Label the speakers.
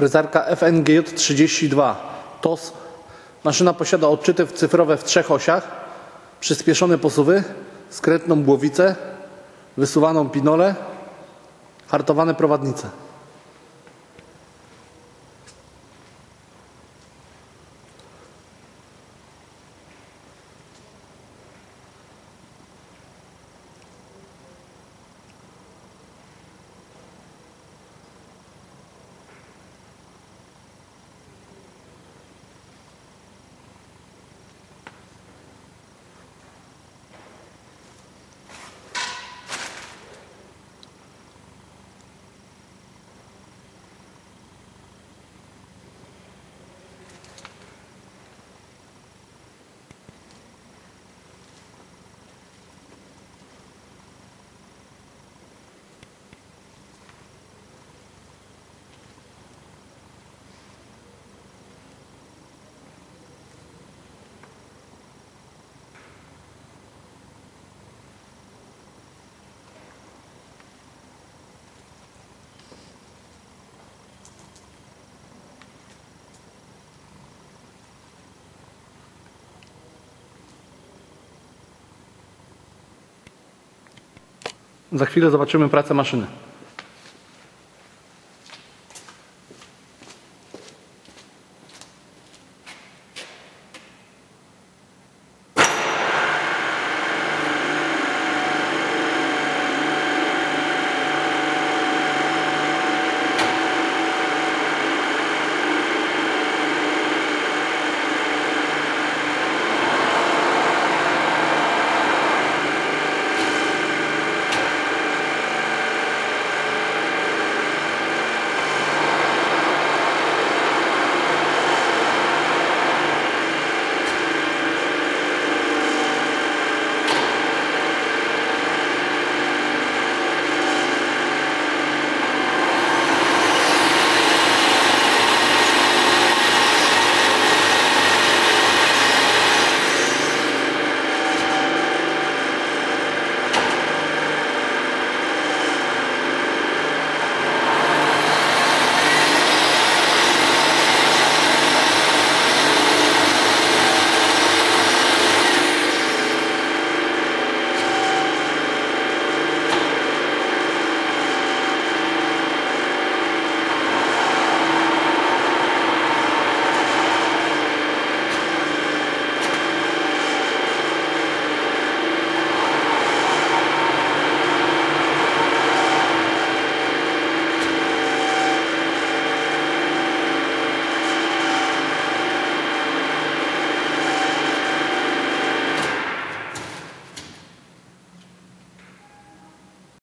Speaker 1: Frezarka FNGJ 32 TOS. Maszyna posiada odczyty cyfrowe w trzech osiach, przyspieszone posuwy, skrętną głowicę, wysuwaną pinolę, hartowane prowadnice. Za chwilę zobaczymy pracę maszyny.